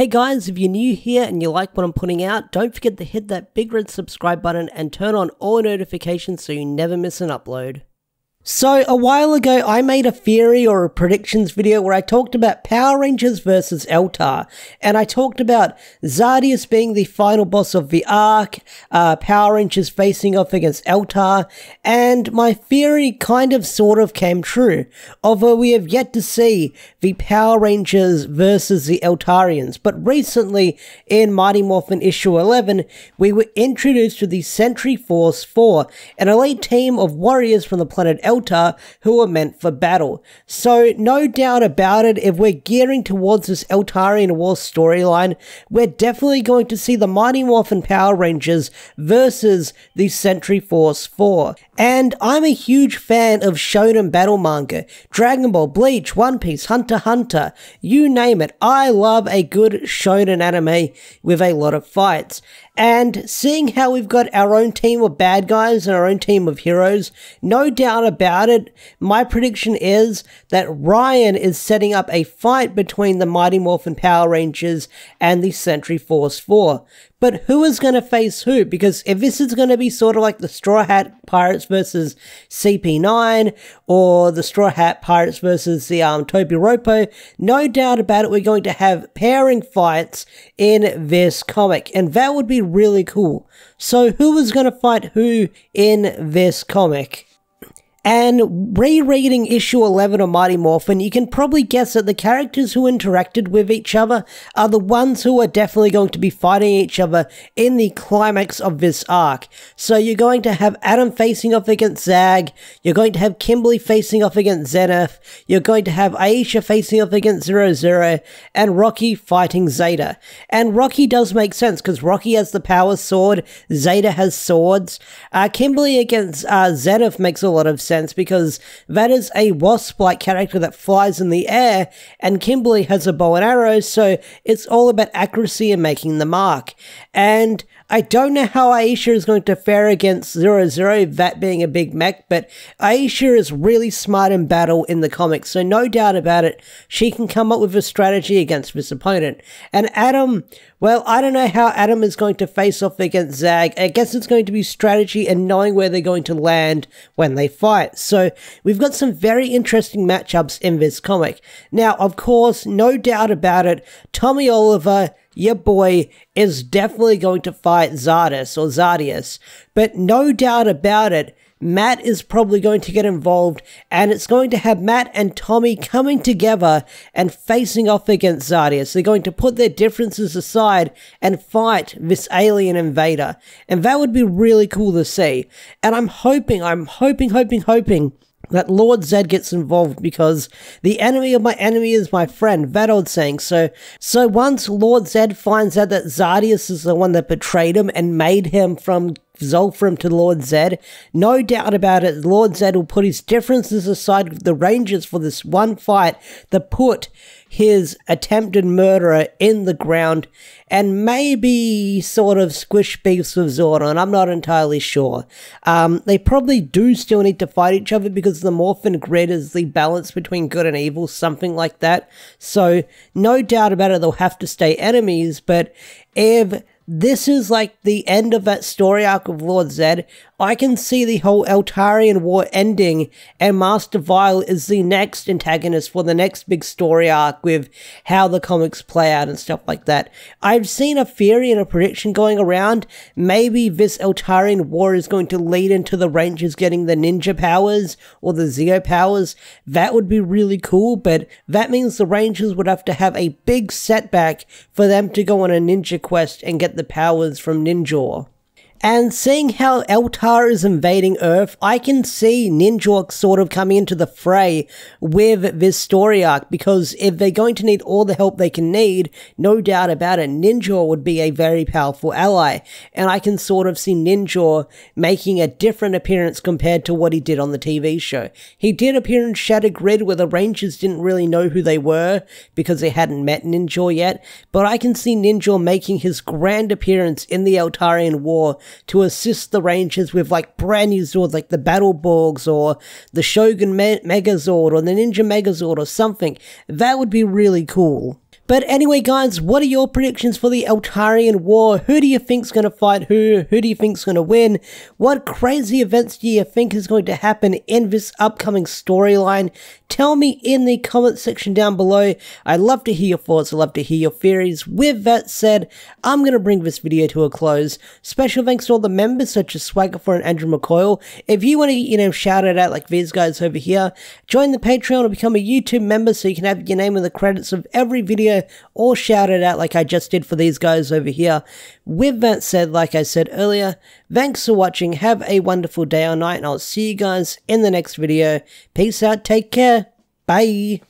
Hey guys, if you're new here and you like what I'm putting out, don't forget to hit that big red subscribe button and turn on all notifications so you never miss an upload. So, a while ago, I made a theory or a predictions video where I talked about Power Rangers versus Eltar, and I talked about Zardius being the final boss of the arc, uh, Power Rangers facing off against Eltar, and my theory kind of sort of came true, although we have yet to see the Power Rangers versus the Eltarians. But recently, in Mighty Morphin issue 11, we were introduced to the Sentry Force 4, an elite team of warriors from the planet Eltar who are meant for battle. So, no doubt about it, if we're gearing towards this Eltarian War storyline, we're definitely going to see the Mighty Morphin Power Rangers versus the Sentry Force 4. And I'm a huge fan of shonen battle manga. Dragon Ball, Bleach, One Piece, Hunter Hunter, you name it. I love a good shonen anime with a lot of fights. And seeing how we've got our own team of bad guys and our own team of heroes, no doubt about it, my prediction is that Ryan is setting up a fight between the Mighty Morphin Power Rangers and the Sentry Force 4. But who is going to face who? Because if this is going to be sort of like the Straw Hat Pirates versus CP9 or the Straw Hat Pirates versus the um, Tobiropo, no doubt about it, we're going to have pairing fights in this comic. And that would be really cool. So who is going to fight who in this comic? And rereading issue 11 of Mighty Morphin, you can probably guess that the characters who interacted with each other are the ones who are definitely going to be fighting each other in the climax of this arc. So you're going to have Adam facing off against Zag, you're going to have Kimberly facing off against Zenith, you're going to have Aisha facing off against Zero Zero, and Rocky fighting Zeta. And Rocky does make sense because Rocky has the power sword, Zeta has swords. Uh, Kimberly against uh, Zenith makes a lot of sense sense because that is a wasp like character that flies in the air, and Kimberly has a bow and arrow, so it's all about accuracy and making the mark. And I don't know how Aisha is going to fare against Zero Zero, that being a big mech, but Aisha is really smart in battle in the comics, so no doubt about it, she can come up with a strategy against this opponent. And Adam, well, I don't know how Adam is going to face off against Zag. I guess it's going to be strategy and knowing where they're going to land when they fight. So we've got some very interesting matchups in this comic. Now, of course, no doubt about it, Tommy Oliver your boy is definitely going to fight Zardius or Zardius. But no doubt about it, Matt is probably going to get involved, and it's going to have Matt and Tommy coming together and facing off against Zardius. They're going to put their differences aside and fight this alien invader. And that would be really cool to see. And I'm hoping, I'm hoping, hoping, hoping that Lord Zedd gets involved because the enemy of my enemy is my friend, that old saying. So, so once Lord Zedd finds out that Zardius is the one that betrayed him and made him from Zolfram to Lord Zedd. No doubt about it, Lord Zedd will put his differences aside with the Rangers for this one fight that put his attempted murderer in the ground and maybe sort of squish beefs with Zordon. I'm not entirely sure. Um, they probably do still need to fight each other because the Morphin Grid is the balance between good and evil, something like that. So, no doubt about it, they'll have to stay enemies, but if this is like the end of that story arc of Lord Zedd. I can see the whole Eltarian War ending, and Master Vile is the next antagonist for the next big story arc with how the comics play out and stuff like that. I've seen a theory and a prediction going around. Maybe this Eltarian War is going to lead into the Rangers getting the ninja powers or the Zeo powers. That would be really cool, but that means the Rangers would have to have a big setback for them to go on a ninja quest and get the powers from Ninjor. And seeing how Eltar is invading Earth, I can see Ninjor sort of coming into the fray with this story arc because if they're going to need all the help they can need, no doubt about it, Ninjor would be a very powerful ally. And I can sort of see Ninjor making a different appearance compared to what he did on the TV show. He did appear in Shattered Grid where the Rangers didn't really know who they were because they hadn't met Ninjor yet, but I can see Ninjor making his grand appearance in the Eltarian War to assist the Rangers with like brand new Zords like the Battle Borgs or the Shogun Me- Megazord or the Ninja Megazord or something. That would be really cool. But anyway, guys, what are your predictions for the Eltarian War? Who do you think's going to fight who? Who do you think's going to win? What crazy events do you think is going to happen in this upcoming storyline? Tell me in the comment section down below. I'd love to hear your thoughts. I'd love to hear your theories. With that said, I'm going to bring this video to a close. Special thanks to all the members such as Swagger4 and Andrew McCoyle. If you want to, you know, shout it out like these guys over here, join the Patreon or become a YouTube member so you can have your name in the credits of every video or shout it out like I just did for these guys over here. With that said, like I said earlier, thanks for watching. Have a wonderful day or night and I'll see you guys in the next video. Peace out. Take care. Bye.